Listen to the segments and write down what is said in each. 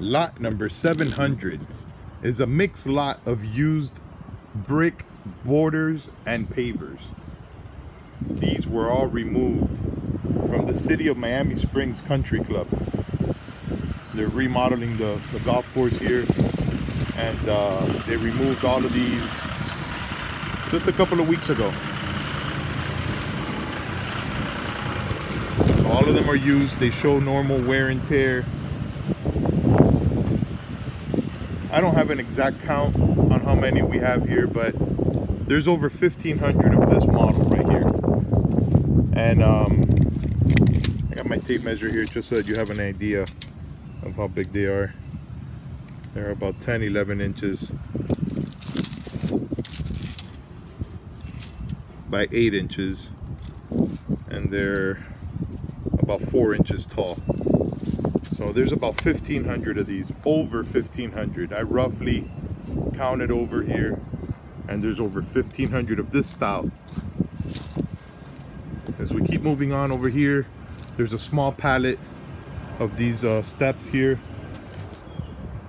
lot number 700 is a mixed lot of used brick borders and pavers. These were all removed from the city of Miami Springs Country Club. They're remodeling the, the golf course here and uh, they removed all of these just a couple of weeks ago. All of them are used. They show normal wear and tear I don't have an exact count on how many we have here, but there's over 1,500 of this model right here. And um, I got my tape measure here just so that you have an idea of how big they are. They're about 10, 11 inches by 8 inches. And they're about 4 inches tall. So there's about 1,500 of these, over 1,500. I roughly counted over here, and there's over 1,500 of this style. As we keep moving on over here, there's a small pallet of these uh, steps here.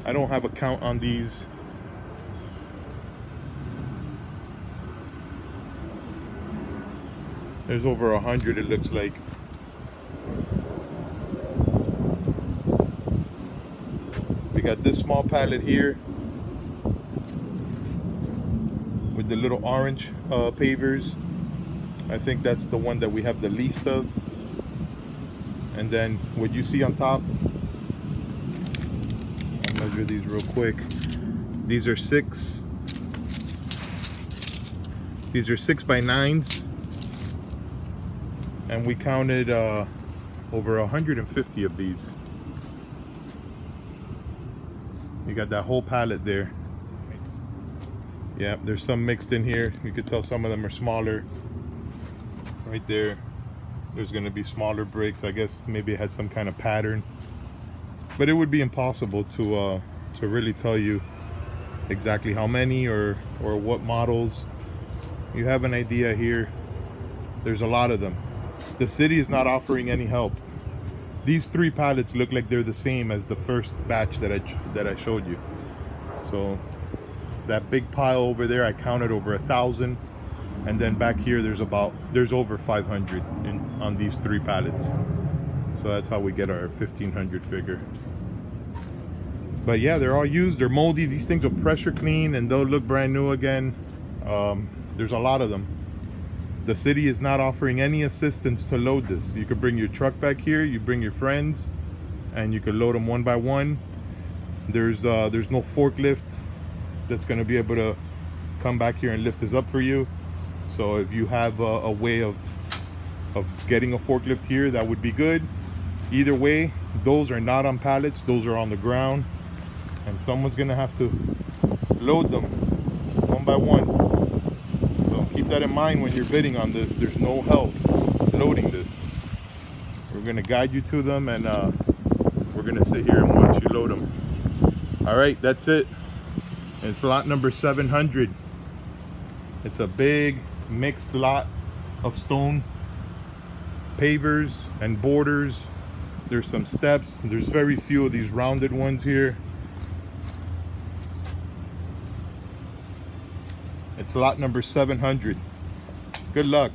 I don't have a count on these. There's over a hundred it looks like. We got this small pallet here with the little orange uh, pavers. I think that's the one that we have the least of. And then what you see on top, I'll measure these real quick. These are six. These are six by nines. And we counted uh, over 150 of these. You got that whole pallet there. Yeah, there's some mixed in here. You could tell some of them are smaller. Right there. There's gonna be smaller bricks. I guess maybe it had some kind of pattern. But it would be impossible to uh, to really tell you exactly how many or or what models. You have an idea here. There's a lot of them. The city is not offering any help these three pallets look like they're the same as the first batch that I that I showed you. So that big pile over there, I counted over a thousand, and then back here there's about there's over 500 in on these three pallets. So that's how we get our 1500 figure. But yeah, they're all used. They're moldy. These things will pressure clean and they'll look brand new again. Um, there's a lot of them. The city is not offering any assistance to load this. You could bring your truck back here, you bring your friends, and you could load them one by one. There's uh, there's no forklift that's gonna be able to come back here and lift this up for you. So if you have a, a way of, of getting a forklift here, that would be good. Either way, those are not on pallets, those are on the ground. And someone's gonna have to load them one by one keep that in mind when you're bidding on this. There's no help loading this. We're gonna guide you to them and uh, we're gonna sit here and watch you load them. All right, that's it. It's lot number 700. It's a big mixed lot of stone pavers and borders. There's some steps. There's very few of these rounded ones here. It's lot number 700. Good luck.